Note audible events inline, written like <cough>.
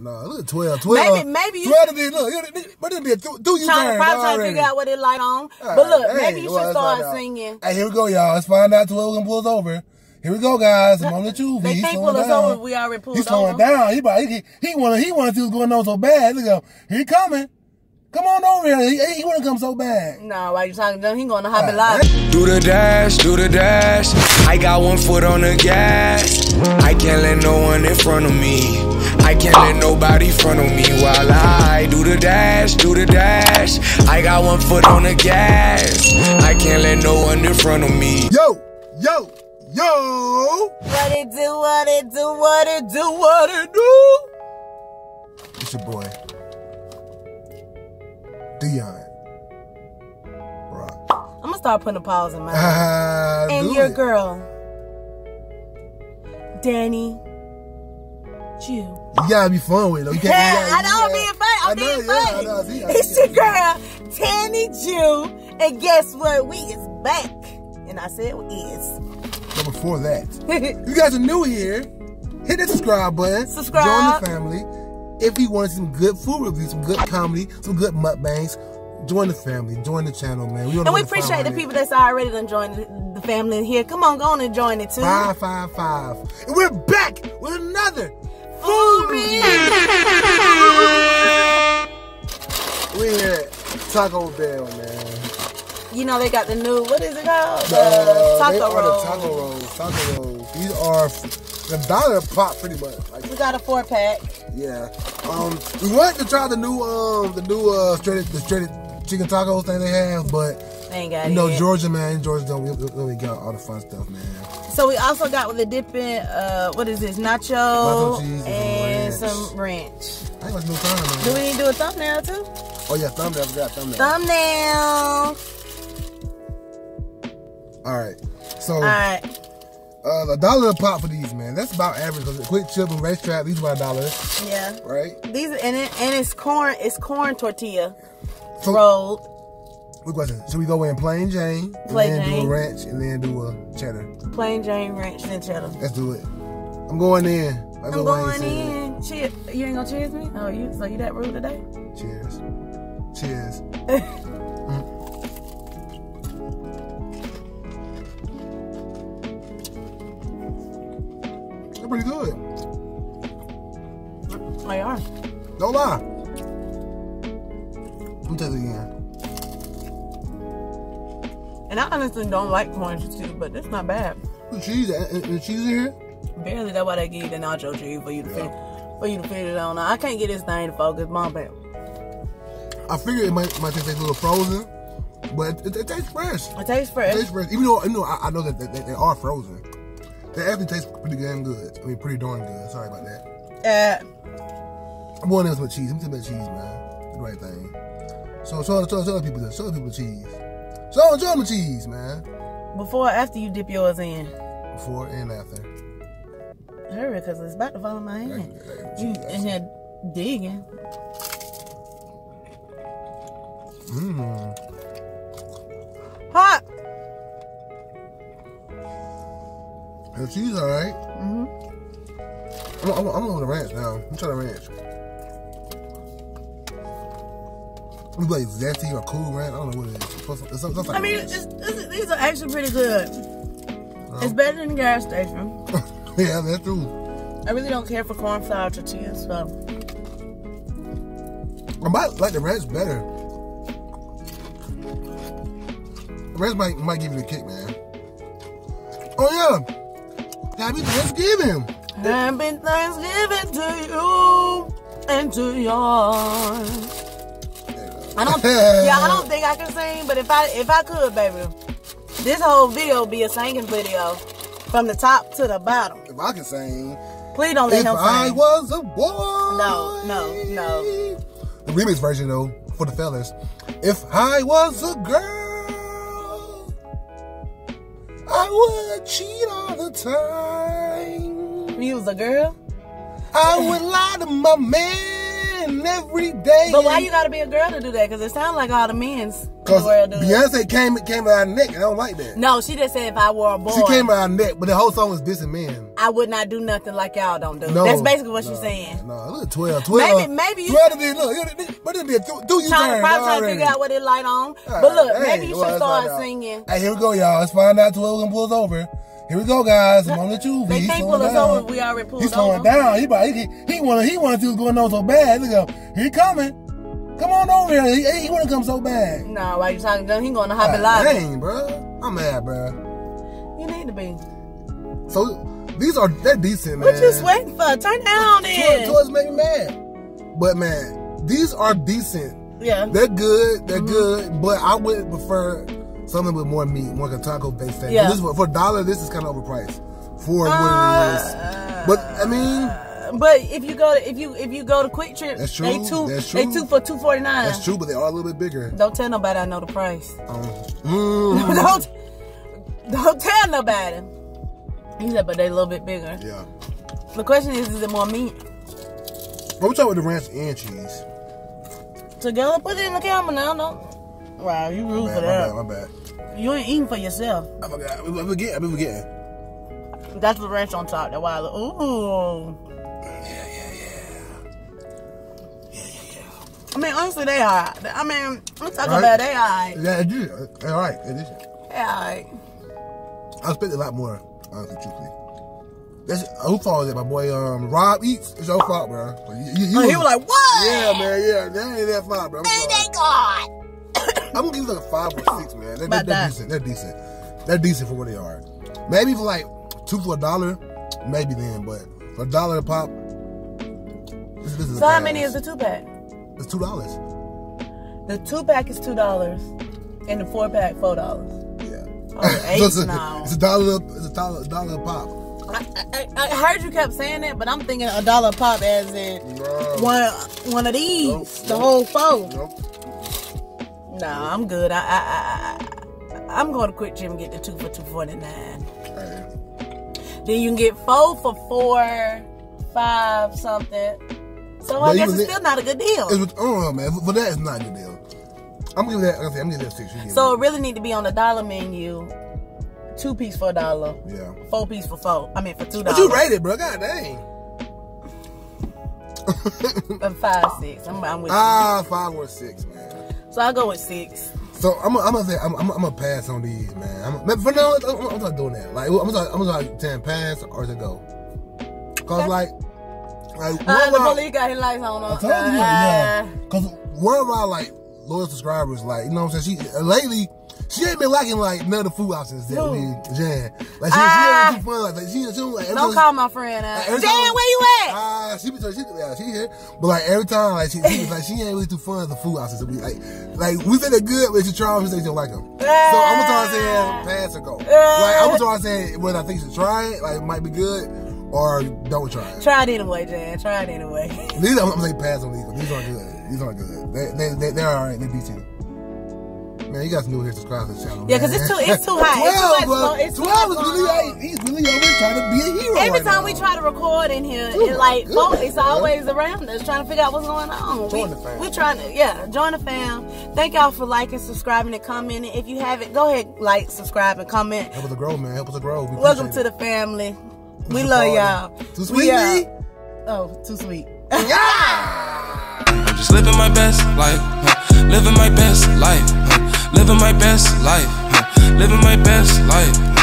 man. No, look at 12. 12. Maybe- maybe you- 12 did, look, but it did do, do you Trying, turn probably trying to figure out what it light on. All but look, right, maybe you well, should start singing. Hey, here we go, y'all. Let's find out 12 gonna pull us over. Here we go, guys. I'm on the two. They can't slowing pull us over. We already pulled He's slowing over. down. He, about- he, he wanna, he wanna see what's going on so bad. Look at him. Here he coming. Come on over here. He, he wanna come so bad. No, why you talking to him? He going to Hobby Ah, Lobby. Do the dash, do the dash. I got one foot on the gas. I can't let no one in front of me. I can't let nobody front of me while I do the dash, do the dash. I got one foot on the gas. I can't let no one in front of me. Yo, yo, yo. What it do, what it do, what it do, what it do. It's your boy, Deon. Rock. I'm gonna start putting a pause in my Ah, and your it. girl, Danie Ju. You gotta be fun with it. though. You can't. Yeah, you I gotta- know I'm being funny. I'm know, being yeah, funny. know, I see, I it's your girl, Danie Ju, and guess what? We is back, and I said we is. But before that, <laughs> you guys are new here, hit that subscribe button. Subscribe. Join the family. If you want some good food reviews, some good comedy, some good mukbangs, join the family. Join the channel, man. We And we appreciate the people that's already done joined the, the family here. Come on, go on and join it too. Five five five, and we're back with another We're here at Taco Bell, man. You know they got the new what is it called? The Uh, they taco are roll. the taco rolls. Taco rolls. These are the dollar pop, pretty much. Like, We got a four pack. yeah. Um, we wanted to try the new um the new uh shredded the shredded chicken tacos thing they have, but They ain't got you it. know. Georgia man, Georgia don't really, really got all the fun stuff, man. So we also got with the dipping. Uh, what is this? Nacho, Nacho and some ranch. I ain't got time, man. Do we need to do a thumbnail too? Oh yeah, thumbnail. I forgot thumbnail. Thumbnail. all right. So All right. uh, a dollar a pop for these, man. That's about average. QuikTrip and RaceTrac, these are about a dollar, Yeah. right? These and it, and it's corn. It's corn tortilla So rolled. Quick question: Should we go in plain Jane, Plain and then do a ranch, and then do a cheddar? Plain Jane ranch and cheddar. Let's do it. I'm going in. Like I'm Wayne going in. Cheers. You ain't gonna cheers me? Oh, you? So you that rude today? Cheers. Cheers. <laughs> They're pretty good. They are. Don't lie. Let me tell you again. And I honestly don't like corn tortilla, but it's not bad. The cheese, the cheese in here. Barely. That's why they give you the nacho cheese for you to fit, for you to fit it on. I can't get this thing to focus. Mom, babe. I figured it might might taste a little frozen, but it, it tastes fresh. It tastes It fresh. tastes fresh. Even though, even though I, I know that, that, that they are frozen, they actually taste pretty damn good. I mean, pretty darn good. Sorry about that. Uh, I'm going in with cheese. Let me tell about cheese, man. The right thing. So show, show, show the people, the people cheese. Show, show them the cheese, man. before or after you dip yours in. Before and after. Hurry, cause it's about to fall in my hand. You in here digging. Mmm. Hot. The cheese, all right. Mhm. I'm, I'm, I'm on the ranch now. I'm trying the ranch. We like zesty or cool ranch. I don't know what it is. It's It's, like I mean, it's, it's, these are actually pretty good. It's better than the gas station. <laughs> yeah, that's true. I really don't care for corn flour tortillas, so I might like the ranch better. The ranch might might give you the kick, man. Oh yeah, happy Thanksgiving. happy Thanksgiving to you and to yours. I don't, yeah, I don't think I can sing, but if I if I could, baby, this whole video would be a singing video from the top to the bottom. If I can sing, Please don't let if him I was a boy. No, no, no. The remix version though, for the fellas. If I was a girl, I would cheat all the time. You was a girl. I would lie to my man every day. But why you gotta be a girl to do that? Because it sounds like all the men's Because world do it. Beyonce came came out neck. and I don't like that. No, she just said if I were a boy, She came out neck, but the whole song was dissing men. I would not do nothing like y'all don't do. No, That's basically what no, she's saying. No, look at 12. 12 Maybe- maybe you- 12 to be, look, but it'd be a do, do you Trying to turn probably trying to figure out what it light on. All but look, right, maybe hey, you should start singing. Hey, here we go, y'all. Let's find out 12 gonna pull us over. Here we go, guys. I'm on the tube. They He's can't pull us down. over. We already pulled He's slowing over. down. He about, he he wanna he wanna see what's going on so bad. Look at him. He coming. Come on over here. He, he wanna come so bad. No, why you talking to him? He going to Hobby God Lobby. Dang, bro. I'm mad, bro. You need to be. So these are they're decent, man. What you sweating for? Turn down then. Toys make me mad. But man, these are decent. Yeah. They're good. They're Mm-hmm. good. But I would prefer something with more meat, more like a taco based thing. Yeah. This, for a dollar, this is kind of overpriced for what Uh, it is. But I mean, But if you go to if you if you go to QuikTrip, That's they true. two That's they true. two for two forty nine. that's true. But they are a little bit bigger. Don't tell nobody I know the price. Um, <laughs> mm, don't don't tell nobody. He said, but they a little bit bigger. yeah. The question is, is it more meat? But we talking with the ranch and cheese. Together, put it in the camera now. No. Wow, you rude Man, for my that. bad. My bad. You ain't eating for yourself. I forgot. I forget. I be forgetting. That's the ranch on top. That wild. Ooh. Yeah, yeah, yeah. Yeah, yeah, yeah. I mean, honestly, they are. I mean, I'm talking Right. about they are. Yeah, it is. All right. It is. They are. I expected a lot more, honestly, truthfully. That's who fault is it? My boy um Rob eats. It's your fault, bro. You, you, you Oh, he was like, what? yeah, man, yeah, that ain't that fault, bro. I'm, they God. I'm gonna give you like a five or six, man. They're, they're, they're decent. They're decent. They're decent for what they are. Maybe for like two for a dollar, maybe then, but for a dollar a pop. This, this is a So how many is the two pack? It's two dollars. The two pack is two dollars, and the four pack four dollars. Yeah. Oh, eight <laughs> So it's, a, now. it's a dollar. It's a dollar. A dollar a pop. I, I, I heard you kept saying that, but I'm thinking a dollar a pop as in No. one one of these, Nope, the nope. whole four. Nope. Nah, I'm good. I I I, I I'm going to quit Gym and get the two for two forty nine. Hey. Then you can get four for four, five something. So I guess it's still not a good deal. It's, know, man. But that is not a good deal. I'm giving that. Like I said, I'm giving that six. You So it. really need to be on the dollar menu. Two piece for a dollar. yeah. Four piece for four. I mean for two dollars. But you rated, bro. God dang. Uh, Five six. I'm, I'm with ah, five or six, man. So I'll go with six. So I'm, I'm gonna say I'm, I'm, I'm gonna pass on these, man. I'm, man, for now, I'm, I'm not doing that. Like I'm gonna, I'm gonna saying pass or to go. Cause Okay. like, like Uh, the my- police got his lights on. I uh, told you, like, uh, yeah. Cause one of our like loyal subscribers, like you know what I'm saying, she lately. She ain't been liking like none of the food options that Who? we Jan. Like she, Ah. she ain't too fun. Like, like she, she don't like. Don't time- call my friend out. Like, Jan, time- where you at? Ah, she be she, yeah, she here. But like every time, like she, she was like she ain't really too fun of the food options. So we like, like we say they're good, but she try them, she say she don't like them. So I'm gonna try saying pass or go. Like I'm gonna try saying whether I think she try it, like it might be good, or don't try it. Try it anyway, Jan. Try it anyway. These I'm, I'm saying pass on these. These aren't good. These aren't good. They they they they're alright. They're decent. Man, you guys new here, subscribe to the channel. Yeah, 'cause man. it's too- it's too <laughs> high. It's too Twelve, much bro. it's Twelve is really going like he's really over here trying to be a hero. Every right time now. we try to record in here, Oh it's like goodness, folks, it's always around us trying to figure out what's going on. Join we, the fam. We're trying to, yeah, join the fam. Thank y'all for liking, subscribing, and commenting. If you haven't, go ahead, like, subscribe, and comment. Help us to grow, man. Help us to grow. We Welcome to it. the family. We love y'all. Too uh, sweet, out. me? Oh, too sweet. Yeah! <laughs> I'm just living my best life, huh? living my best life, huh? Living my best life, huh? living my best life.